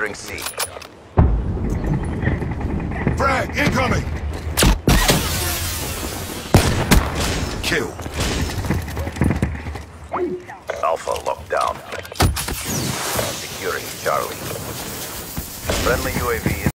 Entering C. Frag incoming! Kill. Alpha locked down. Securing Charlie. Friendly UAV